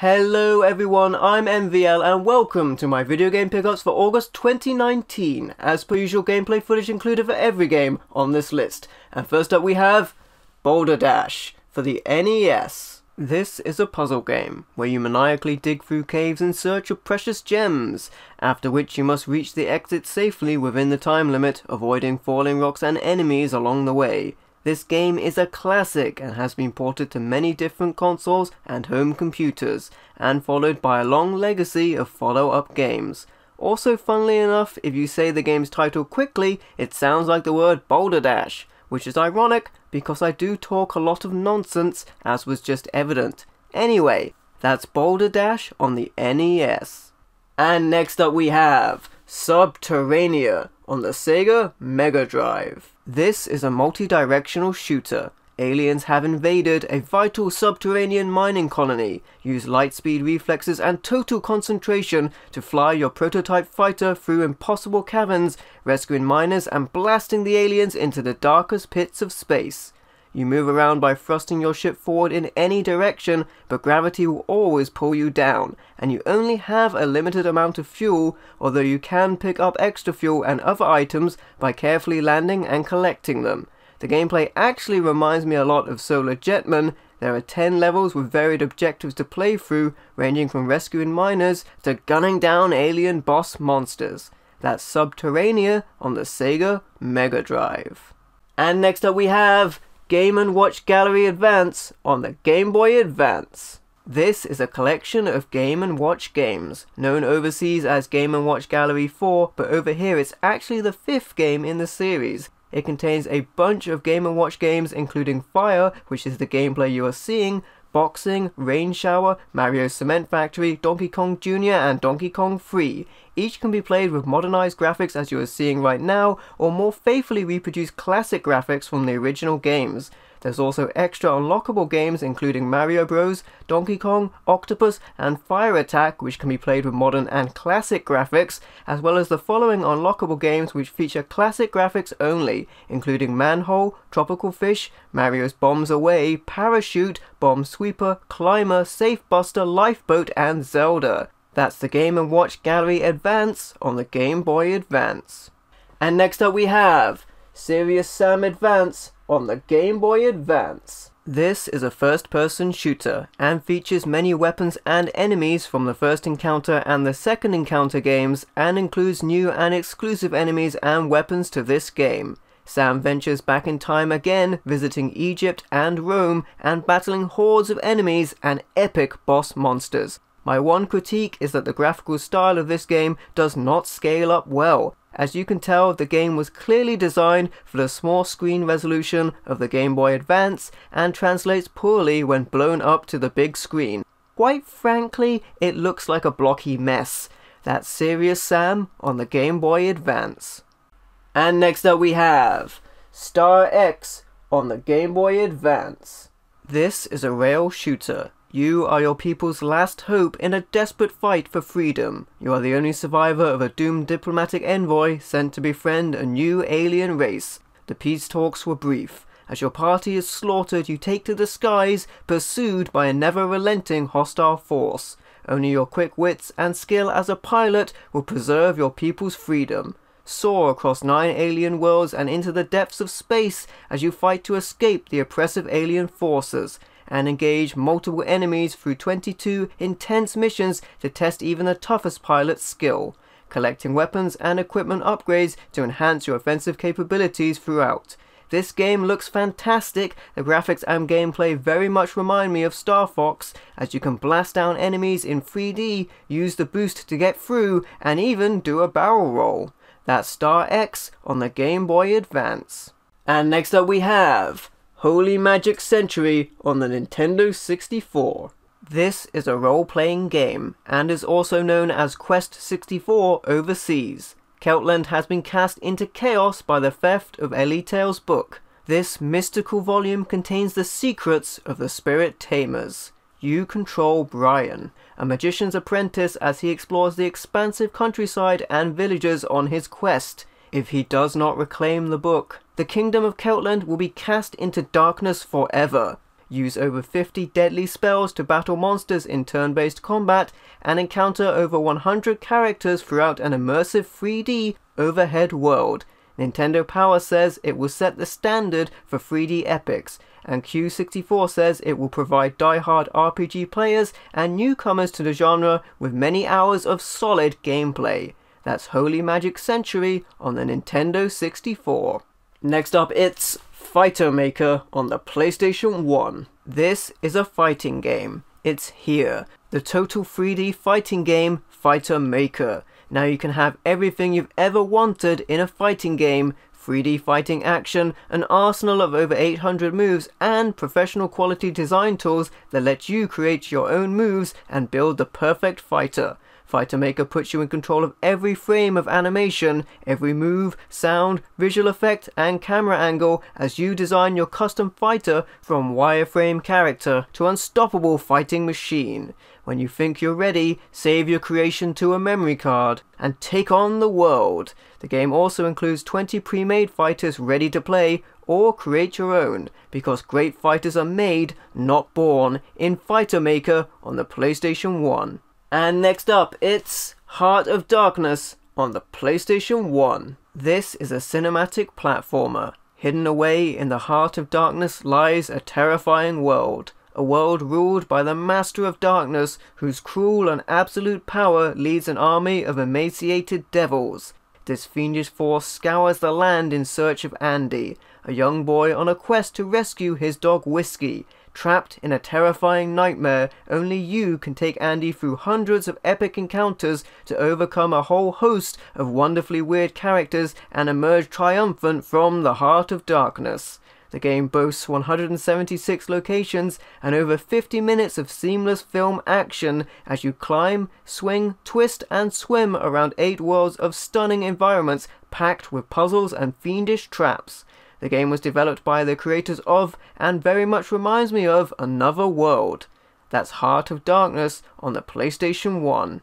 Hello everyone, I'm MVL and welcome to my video game pickups for August 2019. As per usual, gameplay footage included for every game on this list. And first up we have Boulder Dash for the NES. This is a puzzle game, where you maniacally dig through caves in search of precious gems, after which you must reach the exit safely within the time limit, avoiding falling rocks and enemies along the way. This game is a classic and has been ported to many different consoles and home computers, and followed by a long legacy of follow-up games. Also, funnily enough, if you say the game's title quickly, it sounds like the word Boulder Dash, which is ironic because I do talk a lot of nonsense, as was just evident. Anyway, that's Boulder Dash on the NES. And next up we have Sub-Terrania on the Sega Mega Drive. This is a multi-directional shooter. Aliens have invaded a vital subterranean mining colony. Use light speed reflexes and total concentration to fly your prototype fighter through impossible caverns, rescuing miners and blasting the aliens into the darkest pits of space. You move around by thrusting your ship forward in any direction, but gravity will always pull you down, and you only have a limited amount of fuel, although you can pick up extra fuel and other items by carefully landing and collecting them. The gameplay actually reminds me a lot of Solar Jetman. There are 10 levels with varied objectives to play through, ranging from rescuing miners to gunning down alien boss monsters. That's Sub-Terrania on the Sega Mega Drive. And next up we have Game & Watch Gallery Advance on the Game Boy Advance. This is a collection of Game & Watch games, known overseas as Game & Watch Gallery 4, but over here it's actually the fifth game in the series. It contains a bunch of Game & Watch games including Fire, which is the gameplay you are seeing, Boxing, Rain Shower, Mario Cement Factory, Donkey Kong Jr. and Donkey Kong 3. Each can be played with modernized graphics as you are seeing right now, or more faithfully reproduce classic graphics from the original games. There's also extra unlockable games including Mario Bros, Donkey Kong, Octopus, and Fire Attack which can be played with modern and classic graphics, as well as the following unlockable games which feature classic graphics only, including Manhole, Tropical Fish, Mario's Bombs Away, Parachute, Bomb Sweeper, Climber, Safe Buster, Lifeboat, and Zelda. That's the Game & Watch Gallery Advance on the Game Boy Advance. And next up we have Serious Sam Advance on the Game Boy Advance. This is a first-person shooter, and features many weapons and enemies from the first encounter and the second encounter games, and includes new and exclusive enemies and weapons to this game. Sam ventures back in time again, visiting Egypt and Rome, and battling hordes of enemies and epic boss monsters. My one critique is that the graphical style of this game does not scale up well, as you can tell, the game was clearly designed for the small screen resolution of the Game Boy Advance and translates poorly when blown up to the big screen. Quite frankly, it looks like a blocky mess. That's Serious Sam on the Game Boy Advance. And next up we have Star X on the Game Boy Advance. This is a rail shooter you are your people's last hope in a desperate fight for freedom. You are the only survivor of a doomed diplomatic envoy sent to befriend a new alien race. The peace talks were brief. As your party is slaughtered, you take to the skies, pursued by a never-relenting hostile force. Only your quick wits and skill as a pilot will preserve your people's freedom. Soar across nine alien worlds and into the depths of space as you fight to escape the oppressive alien forces and engage multiple enemies through 22 intense missions to test even the toughest pilot's skill, collecting weapons and equipment upgrades to enhance your offensive capabilities throughout. This game looks fantastic, the graphics and gameplay very much remind me of Star Fox, as you can blast down enemies in 3D, use the boost to get through, and even do a barrel roll. That's Star X on the Game Boy Advance. And next up we have Holy Magic Century on the Nintendo 64. This is a role-playing game, and is also known as Quest 64 overseas. Celtland has been cast into chaos by the theft of Eletale's book. This mystical volume contains the secrets of the Spirit Tamers. You control Brian, a magician's apprentice as he explores the expansive countryside and villages on his quest. If he does not reclaim the book, the kingdom of Celtland will be cast into darkness forever. use over 50 deadly spells to battle monsters in turn-based combat, and encounter over 100 characters throughout an immersive 3D overhead world. Nintendo Power says it will set the standard for 3D epics, and Q64 says it will provide die-hard RPG players and newcomers to the genre with many hours of solid gameplay. That's Holy Magic Century on the Nintendo 64. Next up, it's Fighter Maker on the PlayStation 1. This is a fighting game. It's here. The total 3D fighting game, Fighter Maker. Now you can have everything you've ever wanted in a fighting game 3D fighting action, an arsenal of over 800 moves, and professional quality design tools that let you create your own moves and build the perfect fighter. Fighter Maker puts you in control of every frame of animation, every move, sound, visual effect, and camera angle as you design your custom fighter from wireframe character to unstoppable fighting machine. When you think you're ready, save your creation to a memory card and take on the world. The game also includes 20 pre-made fighters ready to play or create your own, because great fighters are made, not born, in Fighter Maker on the PlayStation 1. And next up, it's Heart of Darkness on the PlayStation 1. This is a cinematic platformer. Hidden away in the heart of darkness lies a terrifying world a world ruled by the Master of Darkness, whose cruel and absolute power leads an army of emaciated devils. This fiendish force scours the land in search of Andy, a young boy on a quest to rescue his dog Whiskey. Trapped in a terrifying nightmare, only you can take Andy through hundreds of epic encounters to overcome a whole host of wonderfully weird characters and emerge triumphant from the heart of darkness. The game boasts 176 locations and over 50 minutes of seamless film action as you climb, swing, twist, and swim around 8 worlds of stunning environments packed with puzzles and fiendish traps. The game was developed by the creators of, and very much reminds me of, Another World. That's Heart of Darkness on the PlayStation 1.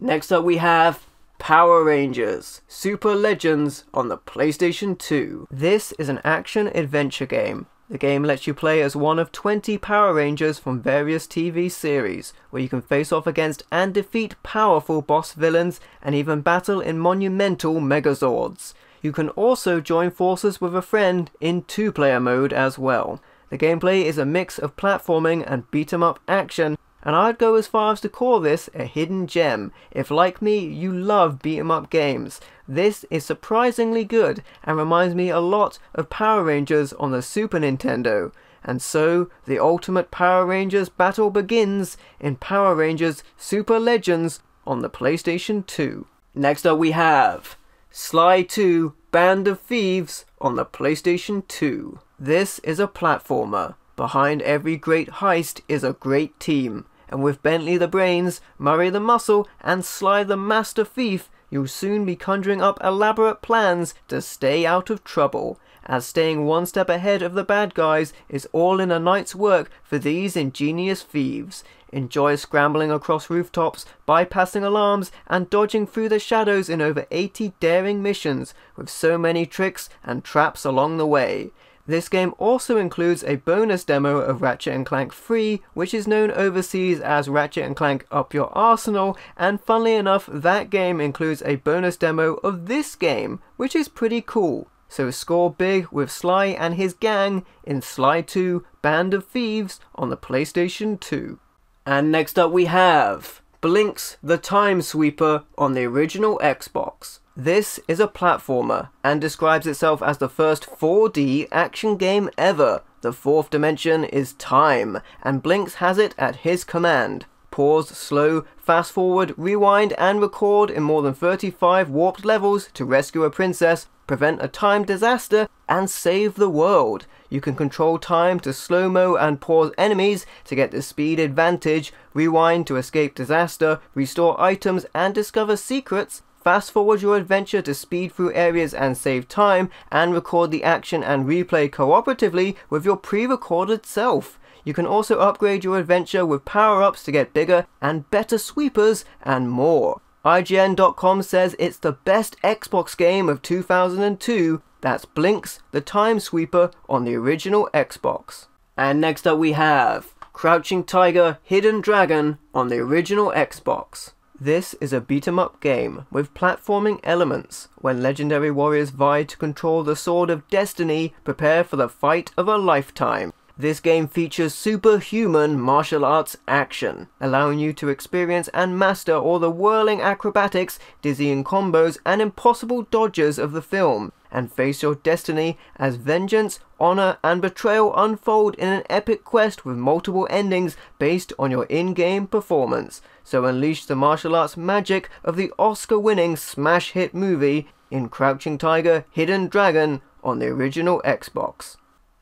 Next up we have Power Rangers Super Legends on the PlayStation 2. This is an action adventure game. The game lets you play as one of 20 Power Rangers from various TV series, where you can face off against and defeat powerful boss villains and even battle in monumental Megazords. You can also join forces with a friend in two-player mode as well. The gameplay is a mix of platforming and beat 'em up action and I'd go as far as to call this a hidden gem. If like me, you love beat 'em up games, this is surprisingly good and reminds me a lot of Power Rangers on the Super Nintendo. And so, the ultimate Power Rangers battle begins in Power Rangers Super Legends on the PlayStation 2. Next up we have Sly 2 Band of Thieves on the PlayStation 2. This is a platformer. Behind every great heist is a great team and with Bentley the brains, Murray the muscle, and Sly the master thief, you'll soon be conjuring up elaborate plans to stay out of trouble, as staying one step ahead of the bad guys is all in a night's work for these ingenious thieves. Enjoy scrambling across rooftops, bypassing alarms, and dodging through the shadows in over 80 daring missions, with so many tricks and traps along the way. This game also includes a bonus demo of Ratchet & Clank 3, which is known overseas as Ratchet & Clank Up Your Arsenal, and funnily enough, that game includes a bonus demo of this game, which is pretty cool. So score big with Sly and his gang in Sly 2 Band of Thieves on the PlayStation 2. And next up we have Blinx the Time Sweeper on the original Xbox. This is a platformer and describes itself as the first 4D action game ever. The fourth dimension is time, and Blinx has it at his command. Pause, slow, fast forward, rewind, and record in more than 35 warped levels to rescue a princess, prevent a time disaster, and save the world. You can control time to slow-mo and pause enemies to get the speed advantage, rewind to escape disaster, restore items, and discover secrets, Fast forward your adventure to speed through areas and save time, and record the action and replay cooperatively with your pre-recorded self. You can also upgrade your adventure with power-ups to get bigger and better sweepers and more. IGN.com says it's the best Xbox game of 2002. That's Blinx the Time Sweeper on the original Xbox. And next up we have Crouching Tiger, Hidden Dragon on the original Xbox. This is a beat 'em up game with platforming elements. When legendary warriors vie to control the Sword of Destiny, prepare for the fight of a lifetime. This game features superhuman martial arts action, allowing you to experience and master all the whirling acrobatics, dizzying combos, and impossible dodges of the film, and face your destiny as vengeance, honor, and betrayal unfold in an epic quest with multiple endings based on your in-game performance. So unleash the martial arts magic of the Oscar-winning smash hit movie in Crouching Tiger, Hidden Dragon on the original Xbox.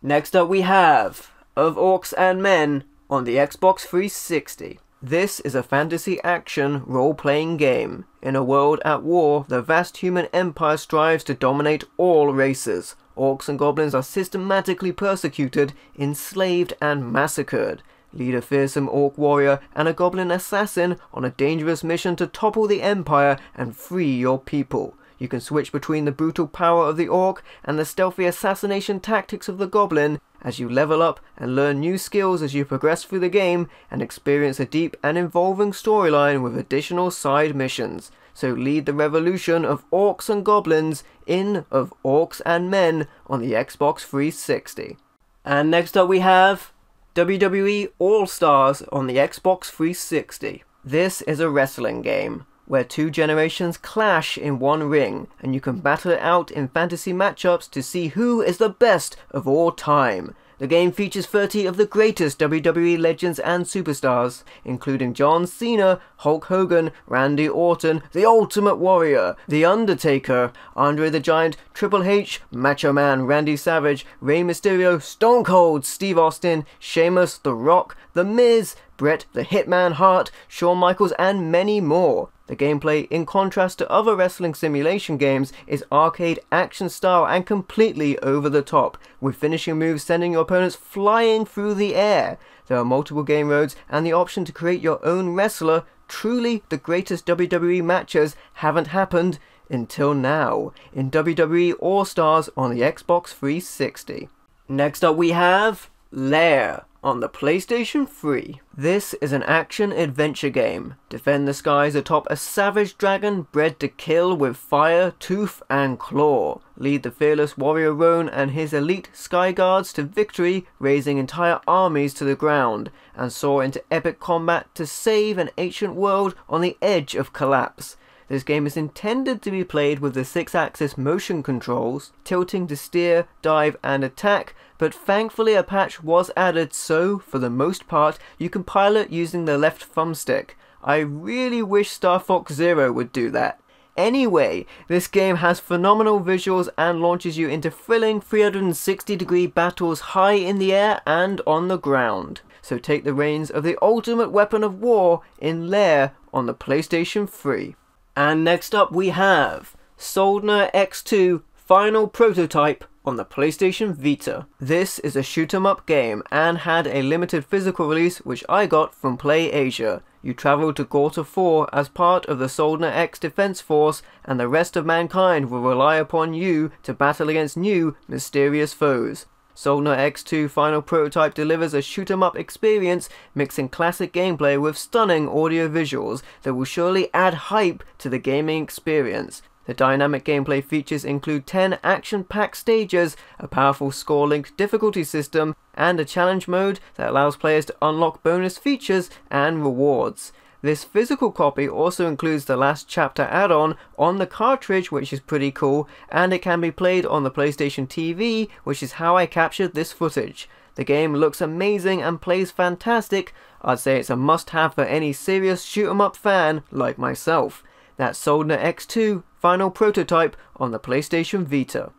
Next up we have Of Orcs and Men on the Xbox 360. This is a fantasy action role-playing game. In a world at war, the vast human empire strives to dominate all races. Orcs and goblins are systematically persecuted, enslaved and massacred. Lead a fearsome orc warrior and a goblin assassin on a dangerous mission to topple the empire and free your people. You can switch between the brutal power of the orc and the stealthy assassination tactics of the goblin as you level up and learn new skills as you progress through the game and experience a deep and involving storyline with additional side missions. So lead the revolution of orcs and goblins in of Orcs and Men on the Xbox 360. And next up we have WWE All Stars on the Xbox 360. This is a wrestling game where two generations clash in one ring, and you can battle it out in fantasy matchups to see who is the best of all time. The game features 30 of the greatest WWE legends and superstars, including John Cena, Hulk Hogan, Randy Orton, The Ultimate Warrior, The Undertaker, Andre the Giant, Triple H, Macho Man Randy Savage, Rey Mysterio, Stone Cold Steve Austin, Sheamus, The Rock, The Miz, Bret the Hitman Hart, Shawn Michaels, and many more. The gameplay, in contrast to other wrestling simulation games, is arcade action style and completely over the top, with finishing moves sending your opponents flying through the air. There are multiple game modes and the option to create your own wrestler. Truly, the greatest WWE matches haven't happened until now in WWE All Stars on the Xbox 360. Next up, we have Lair on the PlayStation 3. This is an action-adventure game. Defend the skies atop a savage dragon bred to kill with fire, tooth and claw. Lead the fearless warrior Rohn and his elite sky guards to victory, raising entire armies to the ground, and soar into epic combat to save an ancient world on the edge of collapse. This game is intended to be played with the Sixaxis motion controls, tilting to steer, dive and attack, but thankfully a patch was added so, for the most part, you can pilot using the left thumbstick. I really wish Star Fox Zero would do that. Anyway, this game has phenomenal visuals and launches you into thrilling 360 degree battles high in the air and on the ground. So take the reins of the ultimate weapon of war in Lair on the PlayStation 3. And next up we have Soldner X2 Final Prototype on the PlayStation Vita. This is a shoot 'em up game and had a limited physical release which I got from Play Asia. You travel to Gorta 4 as part of the Soldner X Defense Force and the rest of mankind will rely upon you to battle against new, mysterious foes. Soldner X2 Final Prototype delivers a shoot 'em up experience mixing classic gameplay with stunning audio visuals that will surely add hype to the gaming experience. The dynamic gameplay features include 10 action-packed stages, a powerful score-linked difficulty system, and a challenge mode that allows players to unlock bonus features and rewards. This physical copy also includes the last chapter add-on on the cartridge which is pretty cool and it can be played on the PlayStation TV which is how I captured this footage. The game looks amazing and plays fantastic, I'd say it's a must-have for any serious shoot 'em up fan like myself. That's Soldner X2 final prototype on the PlayStation Vita.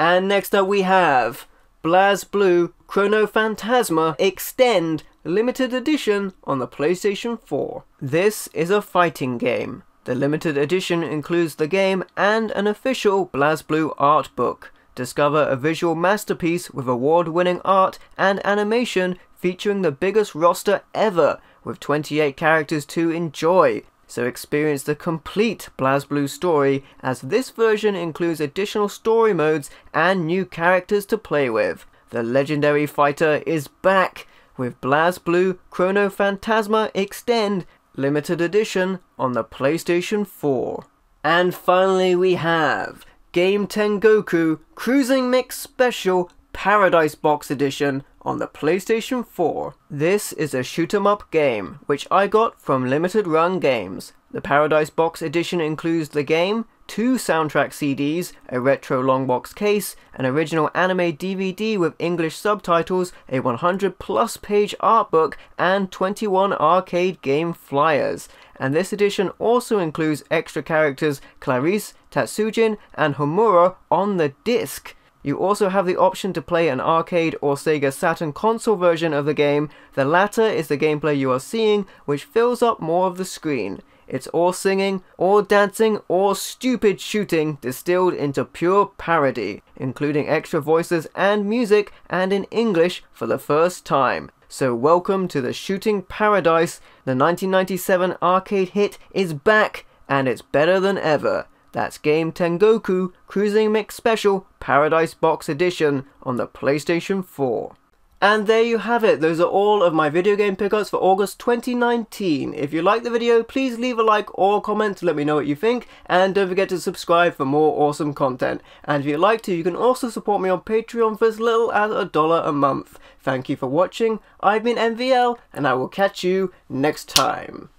And next up we have BlazBlue Chrono Phantasma Extend Limited Edition on the PlayStation 4. This is a fighting game. The limited edition includes the game and an official BlazBlue art book. Discover a visual masterpiece with award-winning art and animation featuring the biggest roster ever, with 28 characters to enjoy, so experience the complete BlazBlue story as this version includes additional story modes and new characters to play with. the legendary fighter is back with BlazBlue Chrono Phantasma Extend limited edition on the PlayStation 4. And finally we have Game Tengoku Cruising Mix Special Paradise Box Edition on the PlayStation 4. This is a shoot 'em up game, which I got from Limited Run Games. The Paradise Box Edition includes the game, two soundtrack CDs, a retro long box case, an original anime DVD with English subtitles, a 100 plus page art book, and 21 arcade game flyers. And this edition also includes extra characters Clarice, Tatsujin, and Homura on the disc. You also have the option to play an arcade or Sega Saturn console version of the game. The latter is the gameplay you are seeing, which fills up more of the screen. It's all singing, or dancing, or stupid shooting distilled into pure parody, including extra voices and music, and in English for the first time. So welcome to the shooting paradise. The 1997 arcade hit is back, and it's better than ever. That's Game Tengoku Cruising Mix Special Paradise Box Edition on the PlayStation 4. And there you have it, those are all of my video game pickups for August 2019. If you like the video, please leave a like or comment to let me know what you think, and don't forget to subscribe for more awesome content. And if you'd like to, you can also support me on Patreon for as little as a dollar a month. Thank you for watching, I've been MVL, and I will catch you next time.